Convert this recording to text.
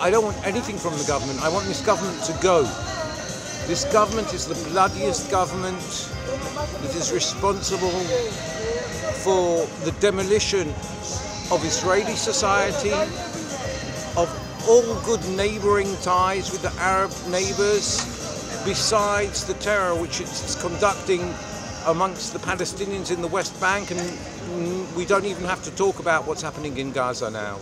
I don't want anything from the government. I want this government to go. This government is the bloodiest government that is responsible for the demolition of Israeli society, of all good neighboring ties with the Arab neighbors, besides the terror which it's conducting amongst the Palestinians in the West Bank, and we don't even have to talk about what's happening in Gaza now.